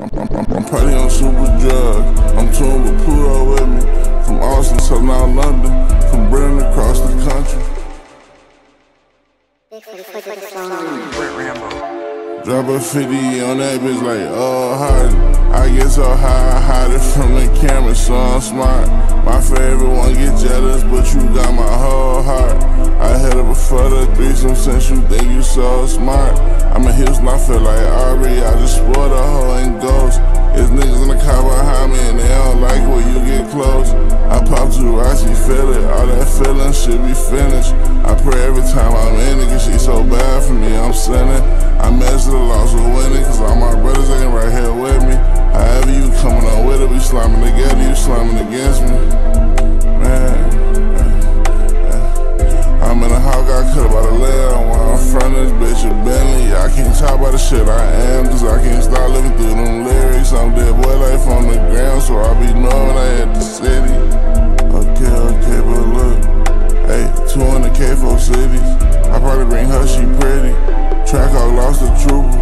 I'm, probably on super drugs. I'm touring with Pluto with me. From Austin to now London. Drop a 50 on that bitch like, oh, hard. I get so high, I hide it from the camera, so I'm smart. My favorite one get jealous, but you got my whole heart. I hit up for the threesome since you think you so smart. I'm a Houston, I feel like Aubrey, I just spoil the hoe and ghost. Should be finished. I pray every time I'm in it, cause she so bad for me, I'm sinning. I mess the loss with winning, cause all my brothers ain't right here with me. However you coming on with it, we slamming together, you slamming against me. Man, I'm in a hog, I cut about a leg while I'm front of this bitch a Bentley. I can't talk about the shit I am, cause I can't stop living through them lyrics. I'm dead boy life on the ground, so I be knowing 200k for cities. I probably bring her, she pretty. Track, I lost the trooper.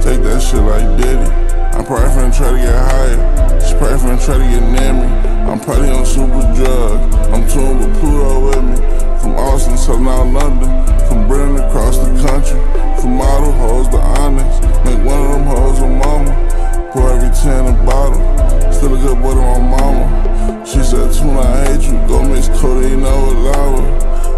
Take that shit like Diddy. I'm probably finna try to get higher. She's probably finna try to get near me. I'm probably on super drugs. I'm touring with Pluto with me. From Austin to now London. From Britain across the country. From model hoes to honest. Make one of them hoes a mama. Pour every 10 a bottle. Still a good boy to my mama. She said, Tuna, I hate you. Go mix codeine with lava.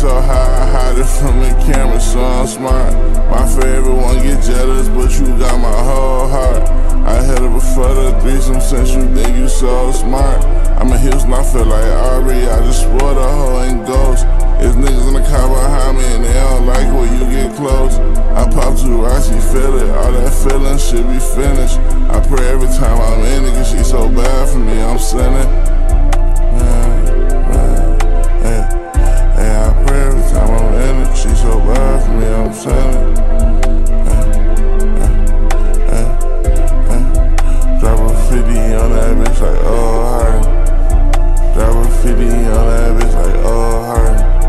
so high, I hide it from the camera, so I'm smart. My favorite one get jealous, but you got my whole heart. I hit up for the threesome since you think you so smart. I'm a Houston, I feel like Aubrey, I just swore the hoe and ghost. It's niggas in the car behind me and they don't like when you get close. I pop to right, she feel it, all that feeling should be finished. I pray every time I'm in it, cause she so bad for me, I'm sinning. seven. Drop a 50 on that bitch like, oh, hard. Drop a 50 on that bitch like, oh, hard.